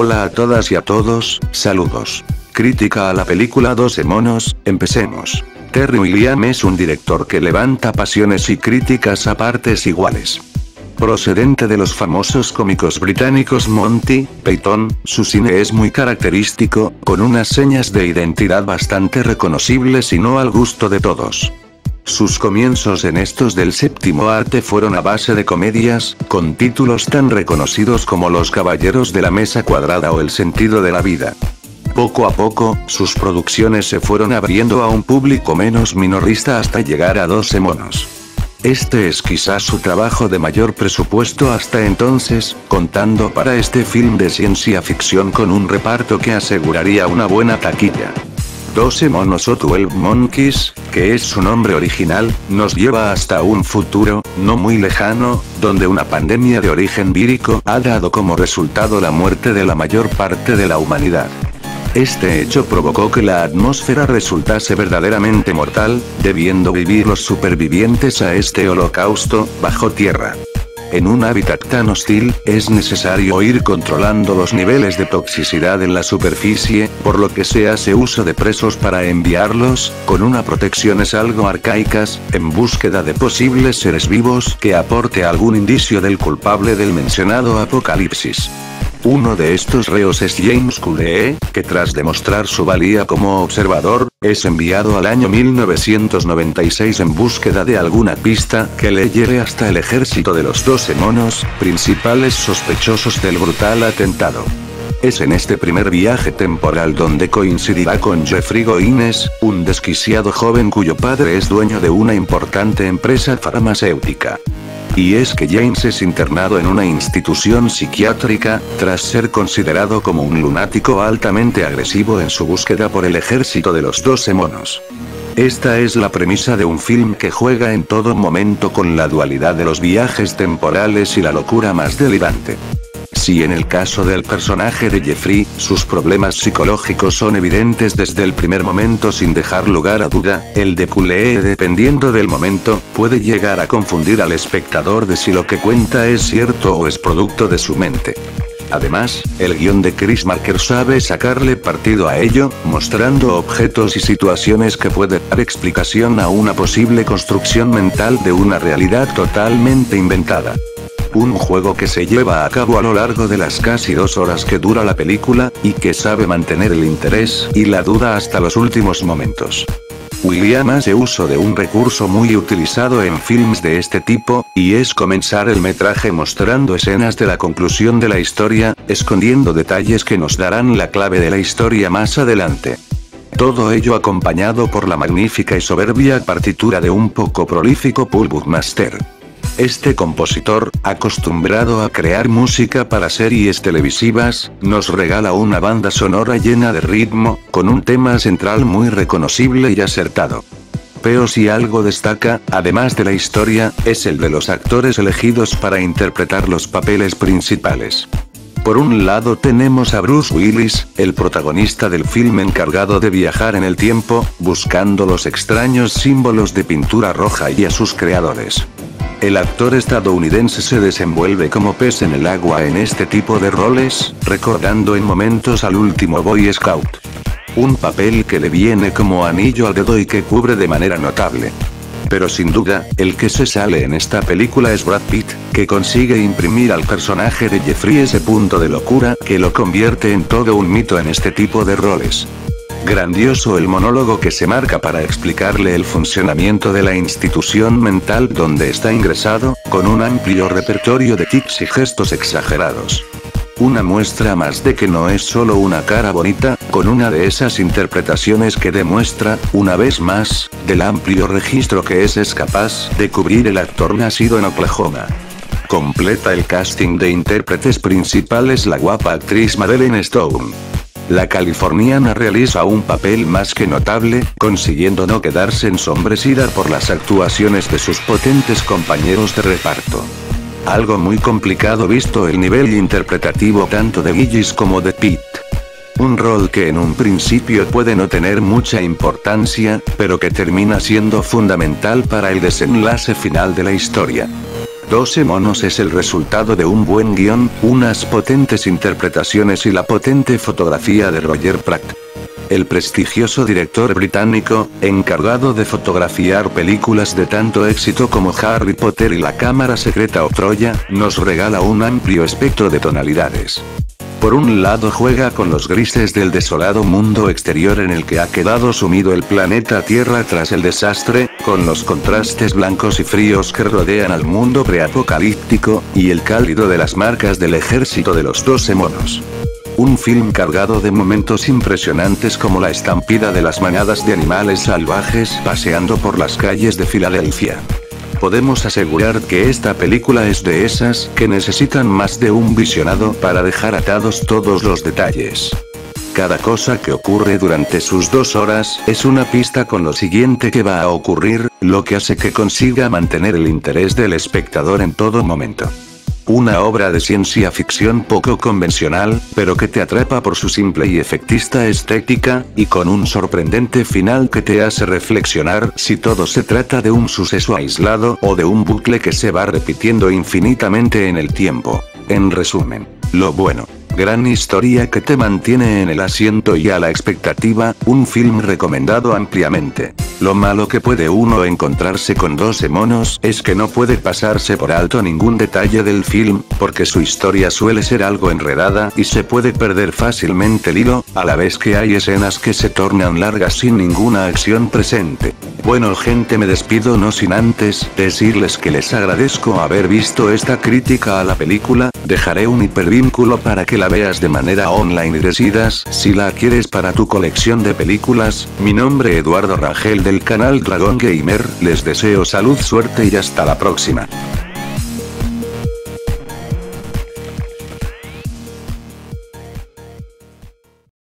Hola a todas y a todos, saludos. Crítica a la película 12 monos, empecemos. Terry William es un director que levanta pasiones y críticas a partes iguales. Procedente de los famosos cómicos británicos Monty, Python, su cine es muy característico, con unas señas de identidad bastante reconocibles y no al gusto de todos. Sus comienzos en estos del séptimo arte fueron a base de comedias, con títulos tan reconocidos como Los Caballeros de la Mesa Cuadrada o El Sentido de la Vida. Poco a poco, sus producciones se fueron abriendo a un público menos minorista hasta llegar a 12 monos. Este es quizás su trabajo de mayor presupuesto hasta entonces, contando para este film de ciencia ficción con un reparto que aseguraría una buena taquilla. 12 monos o 12 monkeys, que es su nombre original, nos lleva hasta un futuro, no muy lejano, donde una pandemia de origen vírico ha dado como resultado la muerte de la mayor parte de la humanidad. Este hecho provocó que la atmósfera resultase verdaderamente mortal, debiendo vivir los supervivientes a este holocausto, bajo tierra. En un hábitat tan hostil, es necesario ir controlando los niveles de toxicidad en la superficie, por lo que se hace uso de presos para enviarlos, con una protecciones algo arcaicas, en búsqueda de posibles seres vivos que aporte algún indicio del culpable del mencionado apocalipsis. Uno de estos reos es James Cooley, que tras demostrar su valía como observador, es enviado al año 1996 en búsqueda de alguna pista que le lleve hasta el ejército de los 12 monos, principales sospechosos del brutal atentado. Es en este primer viaje temporal donde coincidirá con Jeffrey Goines, un desquiciado joven cuyo padre es dueño de una importante empresa farmacéutica. Y es que James es internado en una institución psiquiátrica, tras ser considerado como un lunático altamente agresivo en su búsqueda por el ejército de los 12 monos. Esta es la premisa de un film que juega en todo momento con la dualidad de los viajes temporales y la locura más delirante. Si en el caso del personaje de Jeffrey, sus problemas psicológicos son evidentes desde el primer momento sin dejar lugar a duda, el de Pulee dependiendo del momento, puede llegar a confundir al espectador de si lo que cuenta es cierto o es producto de su mente. Además, el guion de Chris Marker sabe sacarle partido a ello, mostrando objetos y situaciones que puede dar explicación a una posible construcción mental de una realidad totalmente inventada. Un juego que se lleva a cabo a lo largo de las casi dos horas que dura la película, y que sabe mantener el interés y la duda hasta los últimos momentos. William hace uso de un recurso muy utilizado en films de este tipo, y es comenzar el metraje mostrando escenas de la conclusión de la historia, escondiendo detalles que nos darán la clave de la historia más adelante. Todo ello acompañado por la magnífica y soberbia partitura de un poco prolífico Paul Buckmaster. Este compositor, acostumbrado a crear música para series televisivas, nos regala una banda sonora llena de ritmo, con un tema central muy reconocible y acertado. Pero si algo destaca, además de la historia, es el de los actores elegidos para interpretar los papeles principales. Por un lado tenemos a Bruce Willis, el protagonista del film encargado de viajar en el tiempo, buscando los extraños símbolos de pintura roja y a sus creadores. El actor estadounidense se desenvuelve como pez en el agua en este tipo de roles, recordando en momentos al último Boy Scout. Un papel que le viene como anillo al dedo y que cubre de manera notable. Pero sin duda, el que se sale en esta película es Brad Pitt, que consigue imprimir al personaje de Jeffrey ese punto de locura que lo convierte en todo un mito en este tipo de roles. Grandioso el monólogo que se marca para explicarle el funcionamiento de la institución mental donde está ingresado, con un amplio repertorio de tics y gestos exagerados. Una muestra más de que no es solo una cara bonita, con una de esas interpretaciones que demuestra, una vez más, del amplio registro que es, es capaz de cubrir el actor nacido en Oklahoma. Completa el casting de intérpretes principales la guapa actriz Madeleine Stone. La californiana realiza un papel más que notable, consiguiendo no quedarse ensombrecida por las actuaciones de sus potentes compañeros de reparto. Algo muy complicado visto el nivel interpretativo tanto de Gillis como de Pete. Un rol que en un principio puede no tener mucha importancia, pero que termina siendo fundamental para el desenlace final de la historia. 12 monos es el resultado de un buen guion, unas potentes interpretaciones y la potente fotografía de Roger Pratt. El prestigioso director británico, encargado de fotografiar películas de tanto éxito como Harry Potter y la Cámara Secreta o Troya, nos regala un amplio espectro de tonalidades. Por un lado juega con los grises del desolado mundo exterior en el que ha quedado sumido el planeta Tierra tras el desastre, con los contrastes blancos y fríos que rodean al mundo preapocalíptico, y el cálido de las marcas del ejército de los doce monos. Un film cargado de momentos impresionantes como la estampida de las manadas de animales salvajes paseando por las calles de Filadelfia. Podemos asegurar que esta película es de esas que necesitan más de un visionado para dejar atados todos los detalles. Cada cosa que ocurre durante sus dos horas es una pista con lo siguiente que va a ocurrir, lo que hace que consiga mantener el interés del espectador en todo momento. Una obra de ciencia ficción poco convencional, pero que te atrapa por su simple y efectista estética, y con un sorprendente final que te hace reflexionar si todo se trata de un suceso aislado o de un bucle que se va repitiendo infinitamente en el tiempo. En resumen, lo bueno. Gran historia que te mantiene en el asiento y a la expectativa, un film recomendado ampliamente. Lo malo que puede uno encontrarse con 12 monos es que no puede pasarse por alto ningún detalle del film, porque su historia suele ser algo enredada y se puede perder fácilmente el hilo, a la vez que hay escenas que se tornan largas sin ninguna acción presente. Bueno gente me despido no sin antes decirles que les agradezco haber visto esta crítica a la película, dejaré un hipervínculo para que la veas de manera online y decidas si la quieres para tu colección de películas, mi nombre Eduardo Rangel del canal Dragon Gamer, les deseo salud suerte y hasta la próxima.